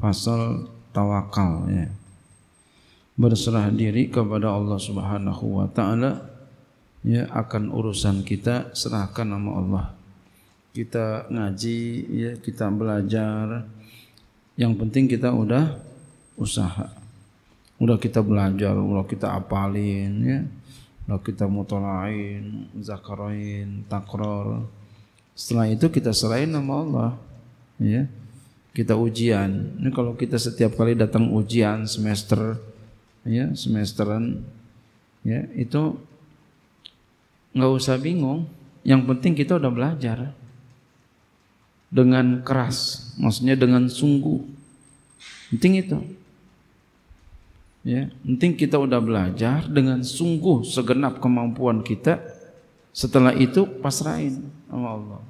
pasal tawakal ya. Berserah diri kepada Allah Subhanahu wa taala ya akan urusan kita serahkan nama Allah. Kita ngaji ya, kita belajar. Yang penting kita udah usaha. Udah kita belajar, udah kita apalin ya. Udah kita mutolain, zakarain, takror. Setelah itu kita serahin nama Allah ya kita ujian. Ini kalau kita setiap kali datang ujian semester ya semesteran ya itu nggak usah bingung. Yang penting kita udah belajar dengan keras maksudnya dengan sungguh. Penting itu. Ya penting kita udah belajar dengan sungguh segenap kemampuan kita. Setelah itu pasrahin sama Allah.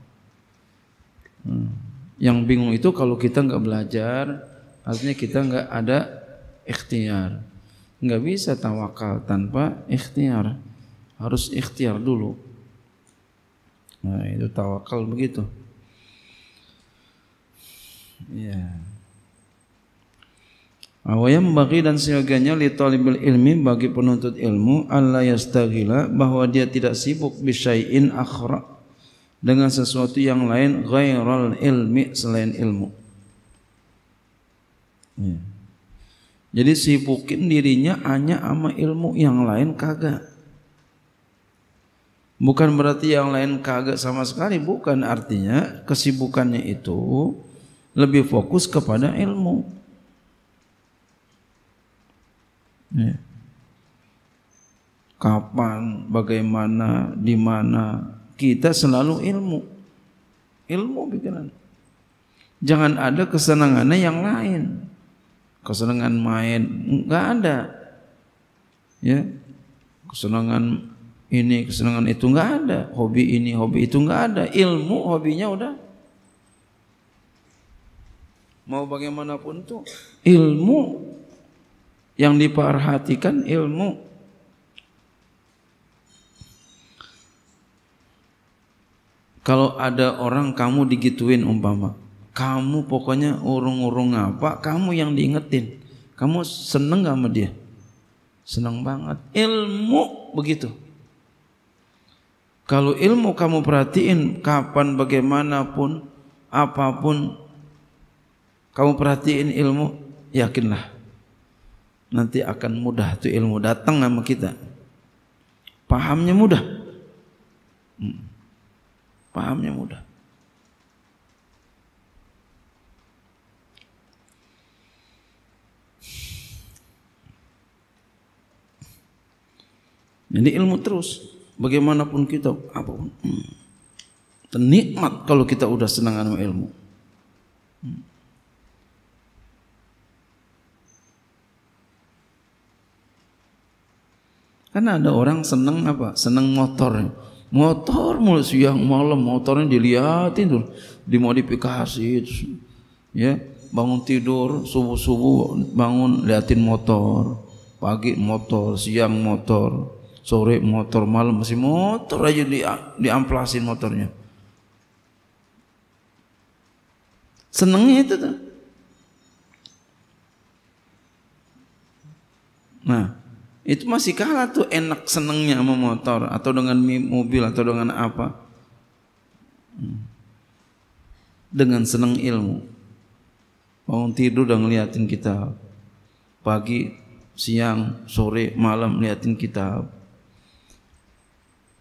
Hmm. Yang bingung itu kalau kita nggak belajar, artinya kita nggak ada ikhtiar. Nggak bisa tawakal tanpa ikhtiar. Harus ikhtiar dulu. Nah itu tawakal begitu. Ya. Awayam bagi dan siaganya li talibil ilmi bagi penuntut ilmu Allah yastaghila bahwa dia tidak sibuk bisyai'in akhra dengan sesuatu yang lain ghairal ilmi selain ilmu. Ya. Jadi sibukin dirinya hanya sama ilmu yang lain kagak. Bukan berarti yang lain kagak sama sekali, bukan artinya kesibukannya itu lebih fokus kepada ilmu. Ya. Kapan, bagaimana, di mana, kita selalu ilmu. Ilmu pikiran. Jangan ada kesenangannya yang lain. Kesenangan main enggak ada. Ya. Kesenangan ini, kesenangan itu enggak ada. Hobi ini, hobi itu enggak ada. Ilmu hobinya udah mau bagaimanapun tuh ilmu yang diperhatikan ilmu Kalau ada orang kamu digituin umpama, kamu pokoknya urung-urung apa, kamu yang diingetin. Kamu seneng gak sama dia? Seneng banget. Ilmu begitu. Kalau ilmu kamu perhatiin kapan bagaimanapun apa pun kamu perhatiin ilmu yakinlah nanti akan mudah tuh ilmu datang sama kita. Pahamnya mudah. Hmm. Pahamnya mudah. Jadi ilmu terus, bagaimanapun kita, apa pun. Hmm. Nikmat kalau kita udah senang sama ilmu. Hmm. Karena ada orang senang apa? Senang motor motor mulai siang malam motornya dilihatin tuh dimodifikasi ya bangun tidur subuh subuh bangun liatin motor pagi motor siang motor sore motor malam masih motor aja di diamplasin motornya. Senengnya itu tuh. Nah itu masih kalah tuh enak senengnya sama motor atau dengan mobil atau dengan apa. Hmm. dengan seneng ilmu. Bangun tidur udah ngeliatin kita pagi siang sore malam ngeliatin kitab.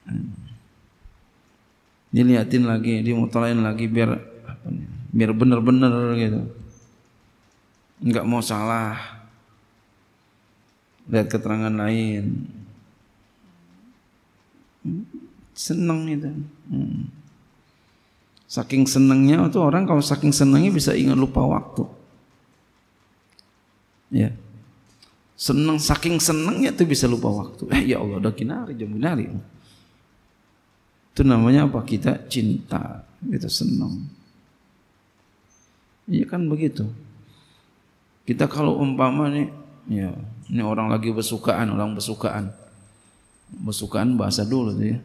Hmm. diliatin lagi dimutolain lagi biar biar bener-bener gitu. Nggak mau salah lihat keterangan lain seneng itu hmm. saking senengnya itu orang kalau saking senengnya bisa ingat lupa waktu Ya. Senang saking senangnya tuh bisa lupa waktu. Eh ya Allah udah kinari jam kinari. Itu namanya apa? Kita cinta, kita senang. Iya kan begitu. Kita kalau umpama nih, ya ini orang lagi bersukaan, orang bersukaan. Bersukaan bahasa dulu ya.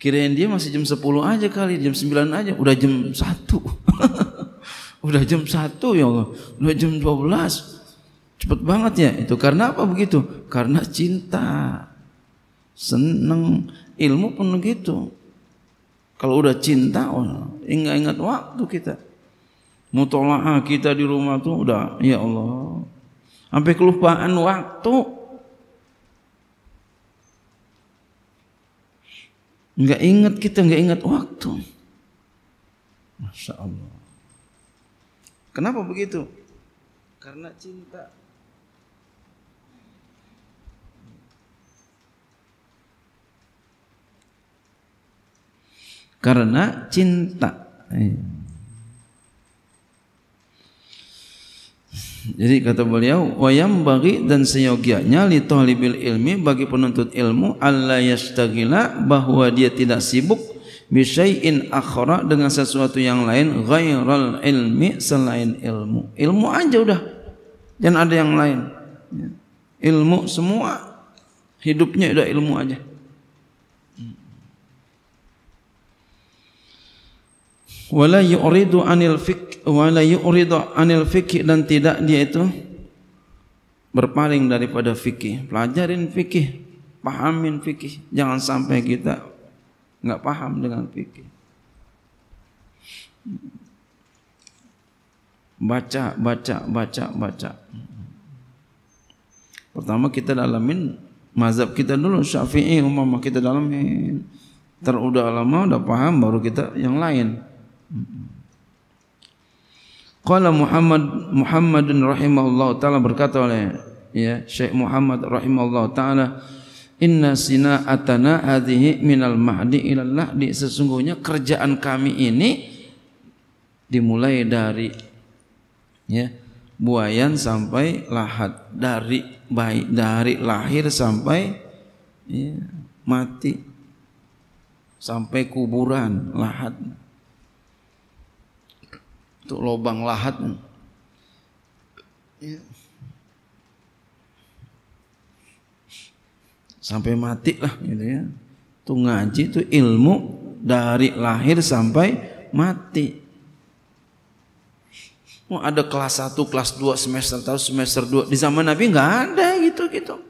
Kirain dia masih jam 10 aja kali, jam 9 aja, udah jam 1. udah jam 1 ya Allah, udah jam 12. Cepet banget ya, itu karena apa begitu? Karena cinta. Seneng, ilmu pun begitu. Kalau udah cinta, oh, ingat-ingat waktu kita. Mutola'ah kita di rumah tuh udah, ya Allah. Sampai kelupaan waktu. Enggak ingat kita enggak ingat waktu. Masya Allah. Kenapa begitu? Karena cinta. Karena cinta. Iya. Jadi kata beliau, wayam bagi dan seyogianya li talibil ilmi bagi penuntut ilmu alla yastagila bahwa dia tidak sibuk bisyai'in akhara dengan sesuatu yang lain ghairal ilmi selain ilmu. Ilmu aja udah. Jangan ada yang lain. Ya. Ilmu semua hidupnya udah ilmu aja. Wala yu'ridu anil fik wala yu'ridu anil fikih dan tidak dia itu berpaling daripada fikih. Pelajarin fikih pahamin fikih. Jangan sampai kita nggak paham dengan fikih. Baca baca baca baca. Pertama kita dalamin mazhab kita dulu syafi'i umama kita dalamin. Terudah lama udah paham baru kita yang lain Qala Muhammad Muhammadun rahimahullah taala berkata oleh ya Syekh Muhammad rahimahullah taala Inna sina'atana hadhihi minal mahdi ilal lahdi. Sesungguhnya kerjaan kami ini dimulai dari ya buayan sampai lahat. Dari baik dari lahir sampai ya, mati. Sampai kuburan lahat itu lubang lahat ya. sampai mati lah gitu ya itu ngaji itu ilmu dari lahir sampai mati Oh, ada kelas 1, kelas 2, semester tahu semester 2. Di zaman Nabi nggak ada gitu-gitu.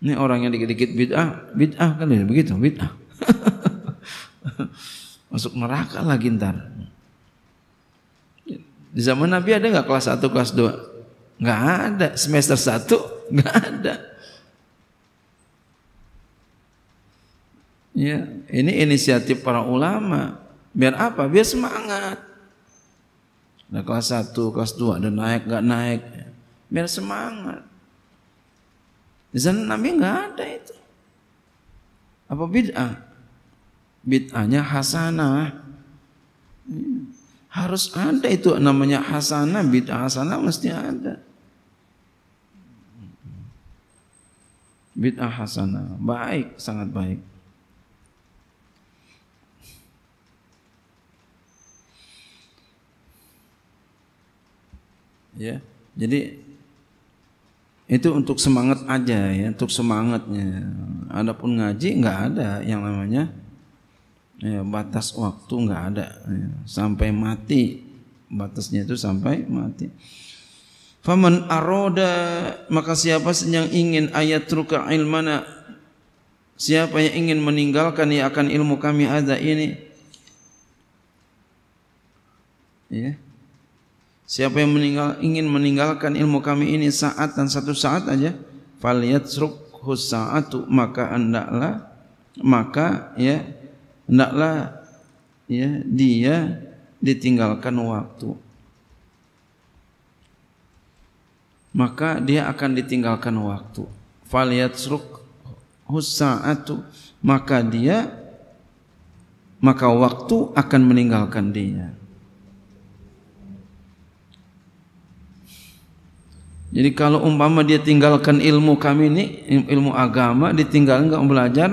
Ini orang yang dikit-dikit bid'ah, bid'ah kan begitu, bid'ah. Masuk neraka lagi ntar. Di zaman Nabi ada nggak kelas 1, kelas 2? Nggak ada. Semester 1 nggak ada. Ya, ini inisiatif para ulama. Biar apa? Biar semangat. Ada kelas 1, kelas 2, ada naik, nggak naik. Biar semangat. Di sana Nabi nggak ada itu. Apa bid'ah? Bid'ahnya hasanah. Harus ada itu namanya hasanah, bid'ah hasanah mesti ada. Bid'ah hasanah, baik, sangat baik. Ya, jadi itu untuk semangat aja ya, untuk semangatnya. Adapun ngaji nggak ada yang namanya ya, batas waktu nggak ada. Ya, sampai mati. Batasnya itu sampai mati. Faman aroda maka siapa yang ingin ayat truka ilmana? Siapa yang ingin meninggalkan ya akan ilmu kami ada ini. Ya. Siapa yang meninggal ingin meninggalkan ilmu kami ini saat dan satu saat aja falyatruk saatu maka hendaklah maka ya hendaklah ya dia ditinggalkan waktu. Maka dia akan ditinggalkan waktu. Falyatsruk husaatu. Maka dia maka waktu akan meninggalkan dia. Jadi kalau umpama dia tinggalkan ilmu kami ini, ilmu agama, ditinggal nggak belajar,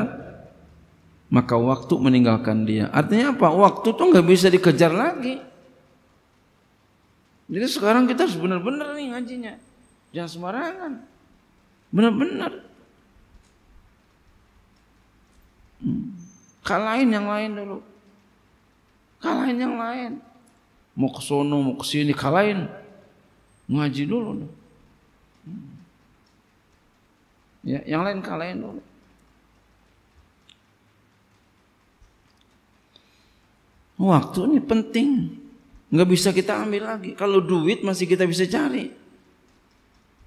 maka waktu meninggalkan dia. Artinya apa? Waktu tuh nggak bisa dikejar lagi. Jadi sekarang kita harus benar-benar nih ngajinya. Jangan sembarangan. Benar-benar. Hmm. Kalahin yang lain dulu. Kalahin yang lain. Mau ke sono, mau ke sini, kalahin. Ngaji dulu. Hmm. Ya, yang lain kalahin dulu. Waktu ini penting. Nggak bisa kita ambil lagi. Kalau duit masih kita bisa cari.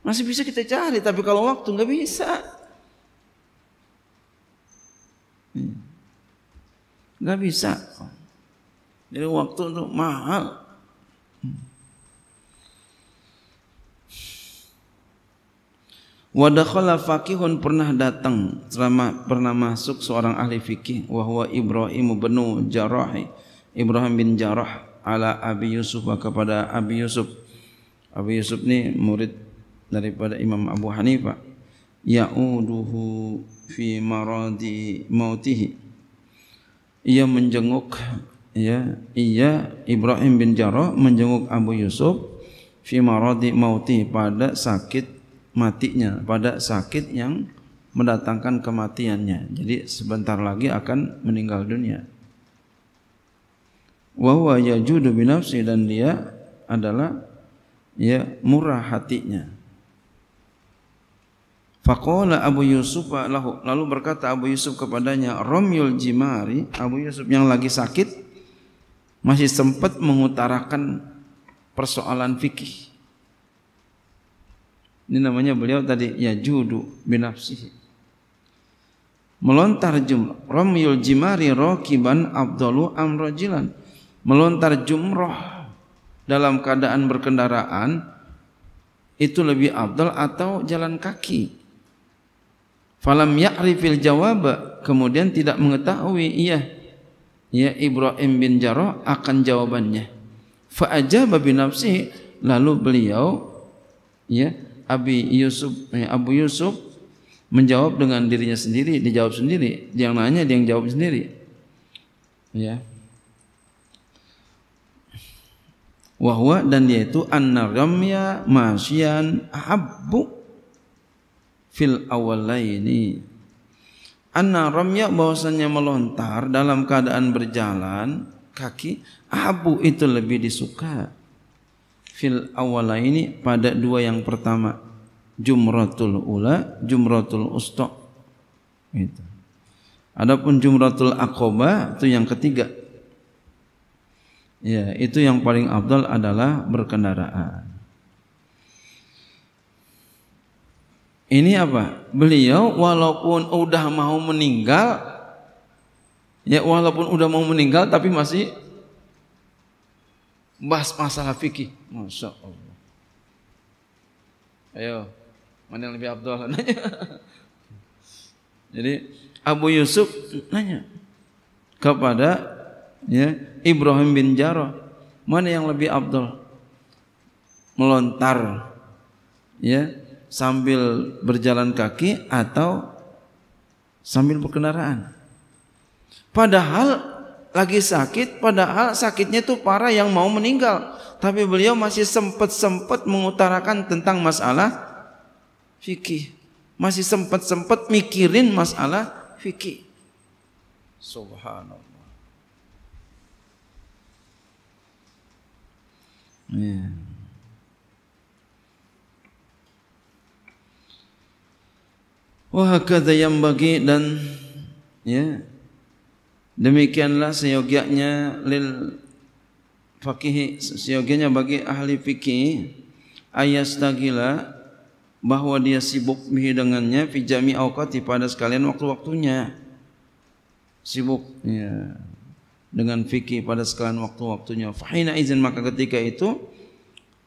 Masih bisa kita cari. Tapi kalau waktu nggak bisa. Nggak bisa. Jadi waktu itu mahal. Wadakhala fakihun pernah datang selama pernah masuk seorang ahli fikih wahwa Ibrahim bin Jarrah Ibrahim bin Jarrah ala Abi Yusuf kepada Abi Yusuf. Abi Yusuf ini murid daripada Imam Abu Hanifah ya'uduhu fi maradi mautihi. Ia menjenguk ya ia Ibrahim bin Jarrah menjenguk Abu Yusuf fi maradi mauti pada sakit matinya pada sakit yang mendatangkan kematiannya. Jadi sebentar lagi akan meninggal dunia wa huwa yajudu binafsi dan dia adalah ya murah hatinya Faqala Abu Yusuf lahu lalu berkata Abu Yusuf kepadanya Romyul Jimari Abu Yusuf yang lagi sakit masih sempat mengutarakan persoalan fikih. Ini namanya beliau tadi ya judu binafsihi. Melontar jumrah. Romyul Jimari rokiban abdulu amrojilan. Melontar jumrah dalam keadaan berkendaraan itu lebih abdul atau jalan kaki Falam ya'rifil jawab kemudian tidak mengetahui iya ya Ibrahim bin Jarrah akan jawabannya. Fa ajaba bi nafsi lalu beliau ya Abi Yusuf ya, Abu Yusuf menjawab dengan dirinya sendiri, dijawab sendiri. Yang nanya, dia yang jawab sendiri. Ya. Wahwa dan dia itu anna ramya masyian ahabbu fil awalaini anna ramya bahwasanya melontar dalam keadaan berjalan kaki abu itu lebih disuka fil awalaini pada dua yang pertama jumratul ula jumratul usta. Itu. Adapun jumratul aqaba itu yang ketiga ya itu yang paling abdal adalah berkendaraan Ini apa? Beliau walaupun udah mau meninggal ya walaupun udah mau meninggal tapi masih bahas masalah fikih. Masya Allah. Ayo, mana yang lebih abdul nanya. Jadi Abu Yusuf nanya kepada ya Ibrahim bin Jarrah, mana yang lebih abdul? Melontar ya sambil berjalan kaki atau sambil berkendaraan. Padahal lagi sakit, padahal sakitnya itu parah yang mau meninggal. Tapi beliau masih sempat-sempat mengutarakan tentang masalah fikih. Masih sempat-sempat mikirin masalah fikih. Subhanallah. Yeah. Wahakadha yang bagi dan ya demikianlah seyogianya lil fakih seyogianya bagi ahli fikih ayastagila bahwa dia sibuk bihi dengannya fi jami awqati pada sekalian waktu-waktunya. Sibuk. Ya dengan fikih pada sekalian waktu-waktunya. Fahina izin maka ketika itu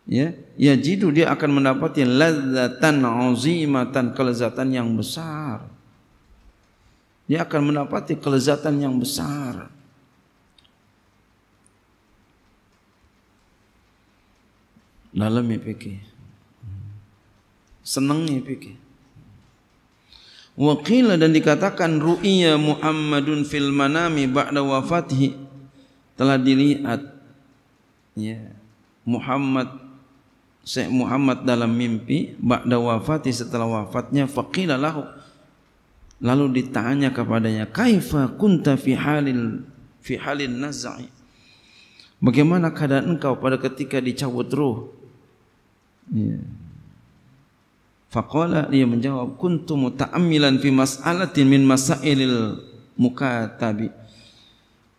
ya ya jidu dia akan mendapati ladzatan azimatan kelezatan yang besar. Dia akan mendapati kelezatan yang besar. Dalamnya fikih. Senangnya pikir. Wakila dan dikatakan ru'iyya Muhammadun fil manami ba'da wafatihi telah dilihat. Ya. Muhammad Syekh Muhammad dalam mimpi ba'da wafati setelah wafatnya faqila lahu. Lalu ditanya kepadanya kaifa kunta fi halil fi halin naz'i? Bagaimana keadaan engkau pada ketika dicabut ruh ya Faqala dia menjawab kuntu muta'ammilan fi mas'alatin min masailil mukatabi.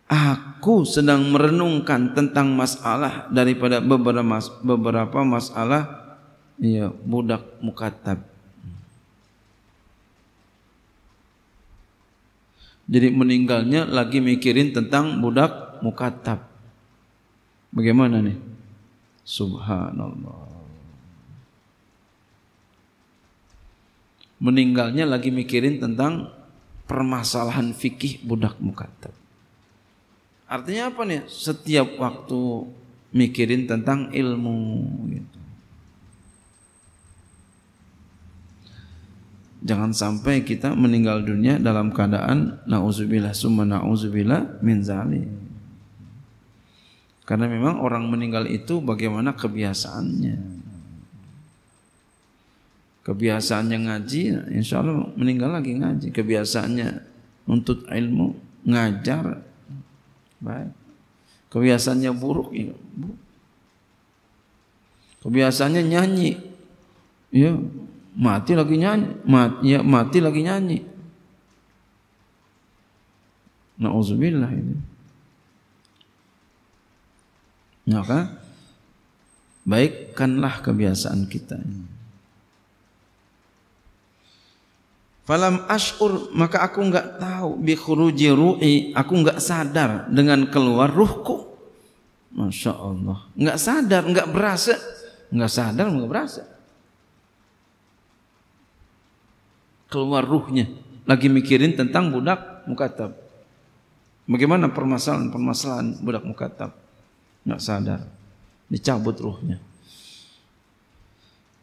Aku sedang merenungkan tentang masalah daripada beberapa mas, beberapa masalah ya budak mukatab. Jadi meninggalnya lagi mikirin tentang budak mukatab. Bagaimana nih? Subhanallah. Meninggalnya lagi mikirin tentang permasalahan fikih budak mukatab. Artinya apa nih? Setiap waktu mikirin tentang ilmu gitu. Jangan sampai kita meninggal dunia dalam keadaan nauzubillah summa nauzubillah min zalim. Karena memang orang meninggal itu bagaimana kebiasaannya kebiasaannya ngaji insya Allah meninggal lagi ngaji. Kebiasaannya untuk ilmu ngajar. Baik. Kebiasaannya buruk ya kebiasaannya nyanyi ya mati lagi nyanyi mati, ya mati lagi nyanyi. Nauzubillah ini. Maka baikkanlah kebiasaan kita ini Falam ashur maka aku enggak tahu bi khuruji ru'i, aku enggak sadar dengan keluar ruhku. Masya Allah, enggak sadar, enggak berasa, enggak sadar, enggak berasa. Keluar ruhnya, lagi mikirin tentang budak mukatab. Bagaimana permasalahan-permasalahan budak mukatab? Enggak sadar, dicabut ruhnya.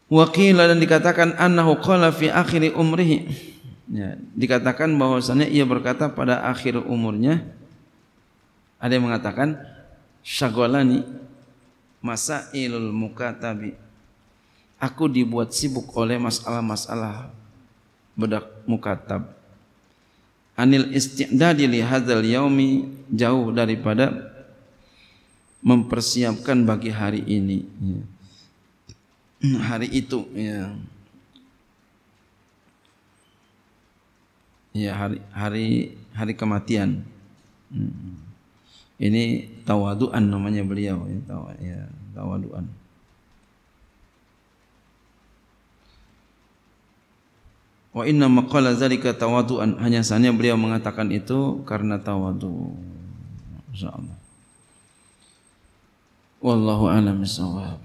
Wakila dan dikatakan annahu qala fi akhiri umrihi. Ya, dikatakan bahwasanya ia berkata pada akhir umurnya ada yang mengatakan syagolani masailul mukatabi. Aku dibuat sibuk oleh masalah-masalah bedak mukatab. Anil isti'dadi li hadzal yaumi jauh daripada mempersiapkan bagi hari ini. Ya. Hari itu ya ya hari hari hari kematian hmm. ini tawaduan namanya beliau ya, tawa, ya tawaduan Wa inna maqala zalika tawaduan hanya saja beliau mengatakan itu karena tawadu. Insyaallah. Wallahu a'lam bissawab.